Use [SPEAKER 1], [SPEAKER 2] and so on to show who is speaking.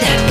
[SPEAKER 1] で